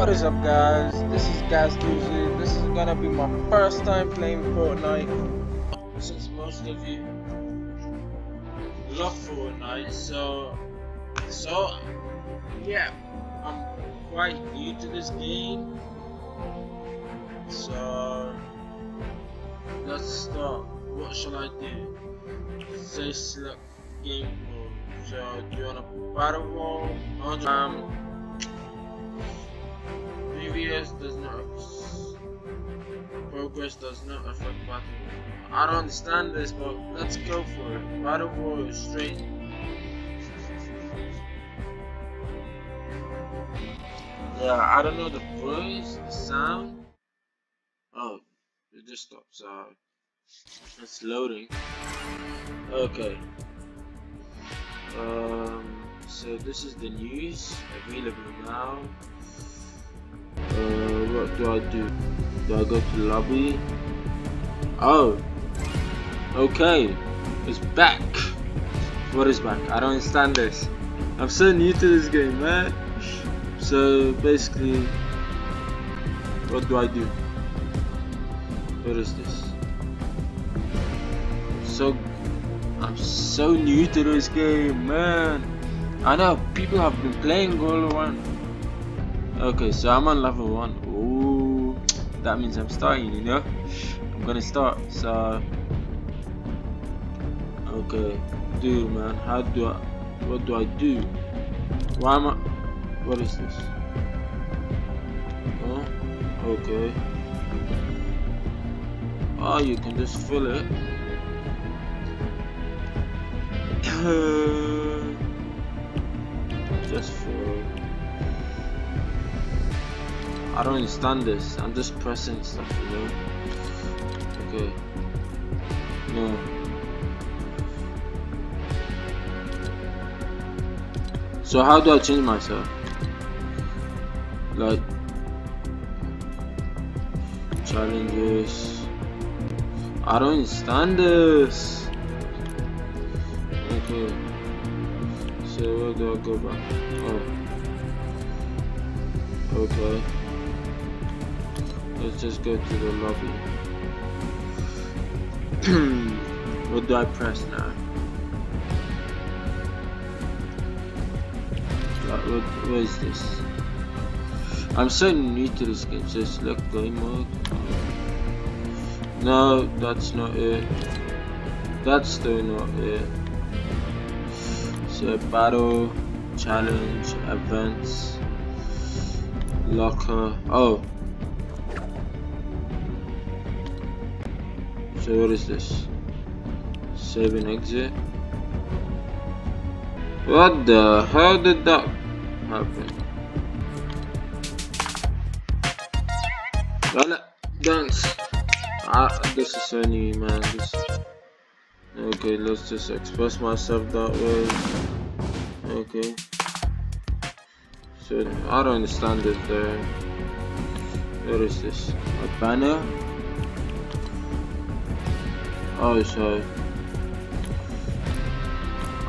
What is up guys? This is Gas. This is gonna be my first time playing Fortnite. Since most of you love Fortnite, so so yeah, I'm quite new to this game. So let's start. What shall I do? Say select game mode. So do you want a battle wall? Um previous does not progress does not affect battle I don't understand this but let's go for it. Battle war straight Yeah, I don't know the voice, the sound. Oh, it just stopped, so it's loading. Okay. Um so this is the news available now. Do I do? Do I go to the lobby? Oh, okay, it's back. What is back? I don't understand this. I'm so new to this game, man. So basically, what do I do? What is this? So, I'm so new to this game, man. I know people have been playing all around Okay, so I'm on level 1. Ooh, that means I'm starting, you know? I'm gonna start, so... Okay, dude, man, how do I... What do I do? Why am I... What is this? Oh, okay. Oh, you can just fill it. just fill I don't understand this. I'm just pressing stuff, you know. Okay. No. So how do I change myself? Like challenges. I don't understand this. Okay. So where do I go back? Oh. Okay. Just go to the lobby. what do I press now? What, what, what is this? I'm so new to this game, so select game mode. No, that's not it. That's still not it. So battle, challenge, events, locker. Oh, So what is this? Save and exit. What the hell did that happen? Well, dance. Ah, this is new, man. This. Okay, let's just express myself that way. Okay. So I don't understand it there. What is this? A banner? Oh, so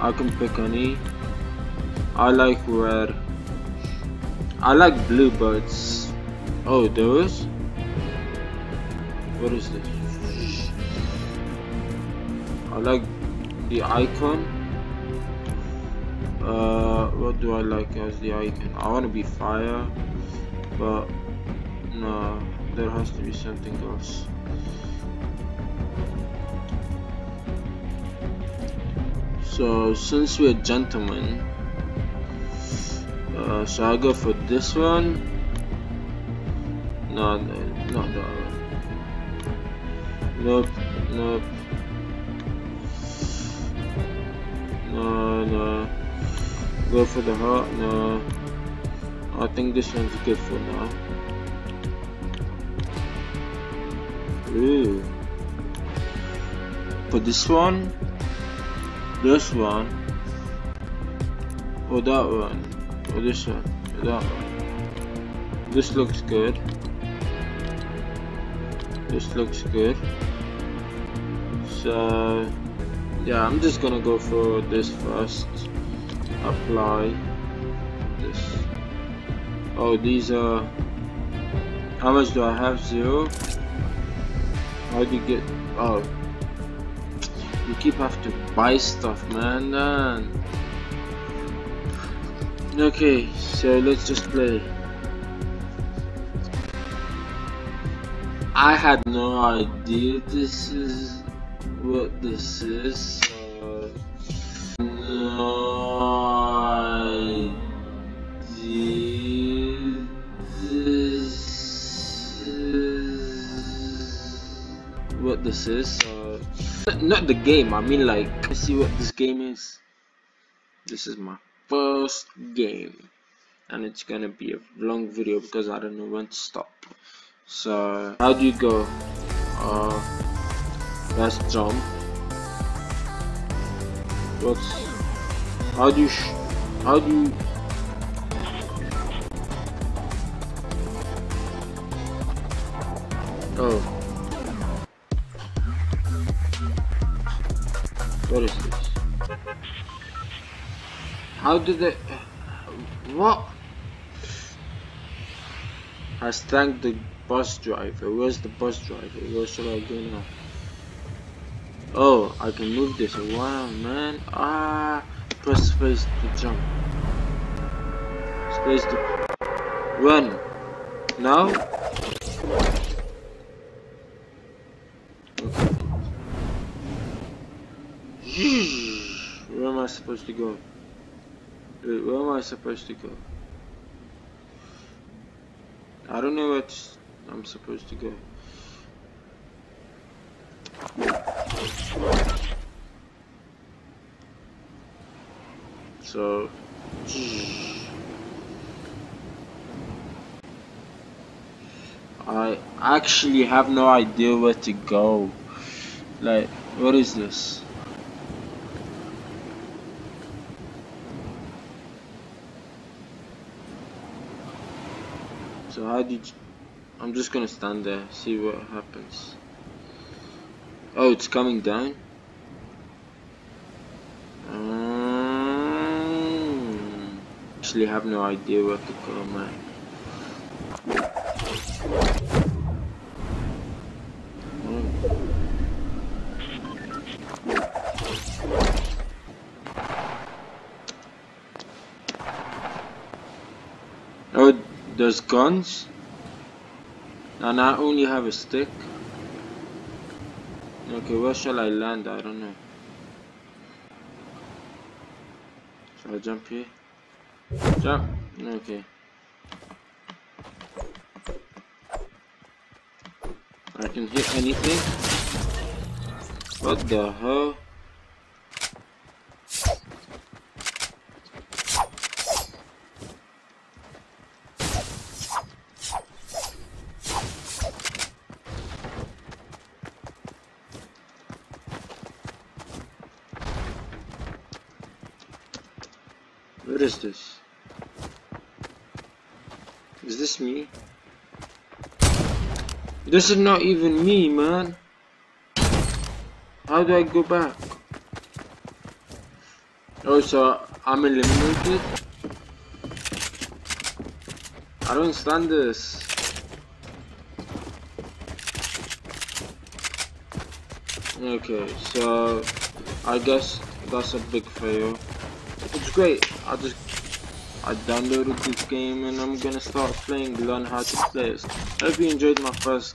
I can pick any. I like red. I like bluebirds. Oh, those? What is this? I like the icon. Uh, what do I like as the icon? I want to be fire, but no, there has to be something else. So since we're gentlemen, uh, so I'll go for this one. No, no not that one. Nope, nope. No, no. Go for the heart. No. I think this one's good for now. Ooh. For this one, this one. Or that one. Or this one. Or that one. This looks good. This looks good. So yeah I'm just gonna go for this first. Apply this. Oh, these are... How much do I have? Zero? How do you get... Oh. You keep have to buy stuff, man. man. Okay, so let's just play. I had no idea this is what this is. What this is. Uh, not the game, I mean like, let's see what this game is. This is my first game. And it's gonna be a long video because I don't know when to stop. So, how do you go? Uh, let's jump. What's, how do you, how do you, oh. How did they... What? I thanked the bus driver. Where's the bus driver? Where should I go now? Oh, I can move this. Wow, man. Ah, press space to jump. Space to run. Now? Supposed to go? Wait, where am I supposed to go? I don't know what I'm supposed to go. So, I actually have no idea where to go. Like, what is this? So how did you, I'm just gonna stand there, see what happens. Oh, it's coming down? Um, actually have no idea where to go, man. There's guns. And I only have a stick. Okay, where shall I land? I don't know. Shall I jump here? Jump! Okay. I can hit anything? What the hell? What is this? Is this me? This is not even me, man. How do I go back? Oh, so I'm eliminated? I don't understand this. Okay, so I guess that's a big fail. Great. I just I downloaded this game and I'm gonna start playing, learn how to play it. Hope you enjoyed my first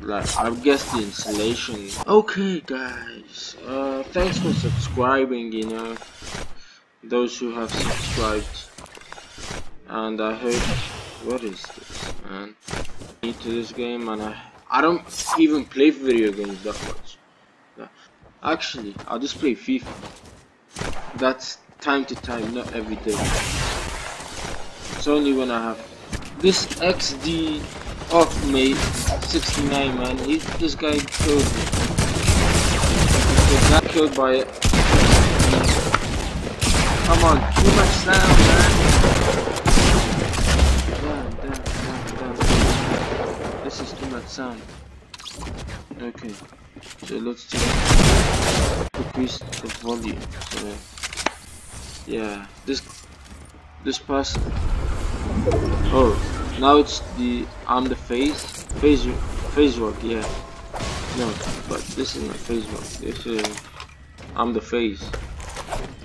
like I guess the installation. Okay guys, uh thanks for subscribing, you know. Those who have subscribed. And I hope what is this man? New to this game and I I don't even play video games that much. Actually, I'll just play FIFA. That's time to time, not every day. It's only when I have this XD off mate 69 man. He, this guy killed me. He got killed by it. Come on, too much sound, man. Damn, damn, damn, damn. This is too much sound. Okay, so let's just increase the volume. So, yeah this this person Oh, now it's the I'm the face phase phase walk. Yeah. No, but this is not phase walk. This is I'm the face.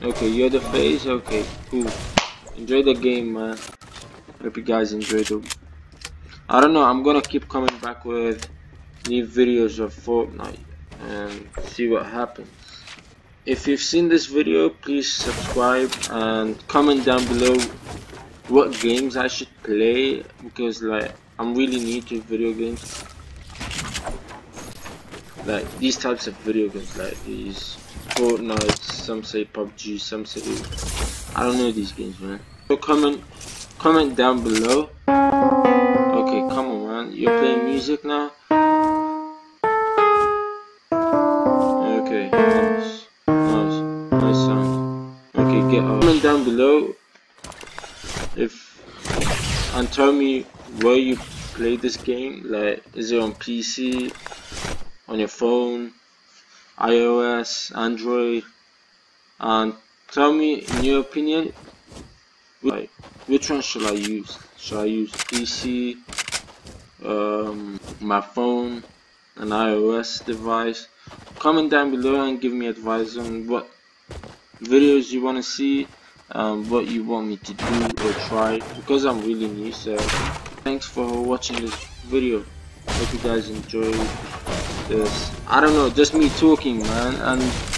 Okay, you're the face. Okay, cool. Enjoy the game, man. Hope you guys enjoyed it. I don't know. I'm gonna keep coming back with new videos of Fortnite and see what happens. If you've seen this video, please subscribe and comment down below what games I should play because like I'm really new to video games. Like these types of video games, like these Fortnite, some say PUBG, some say I don't know these games, man. So comment, comment down below. Okay, come on, man. You're playing music now. Get up. Comment down below if and tell me where you play this game. Like, is it on PC, on your phone, iOS, Android, and tell me in your opinion, like, which one should I use? Should I use PC, um, my phone, an iOS device? Comment down below and give me advice on what videos you want to see um, what you want me to do or try because I'm really new so thanks for watching this video. Hope you guys enjoyed this. I don't know just me talking man and